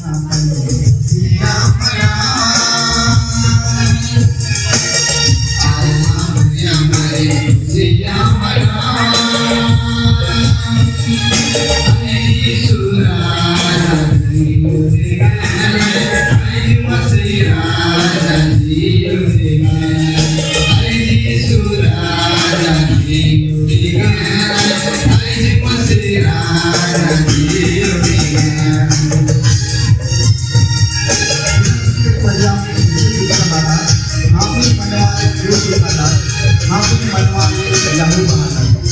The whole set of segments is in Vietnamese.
Amen. nó cũng manh hoa để làm hư mà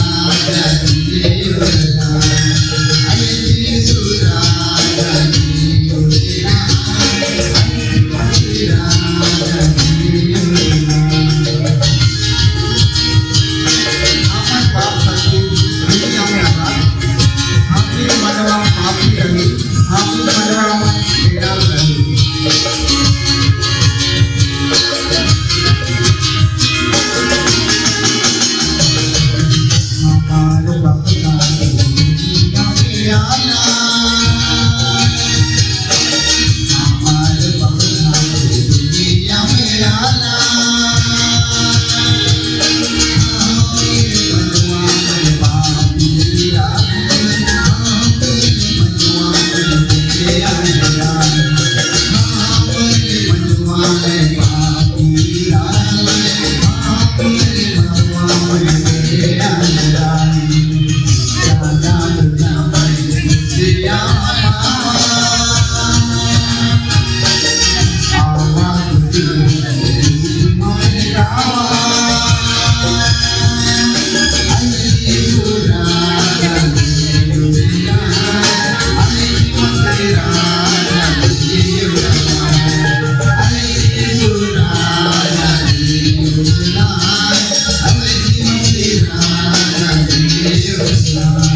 Krishna.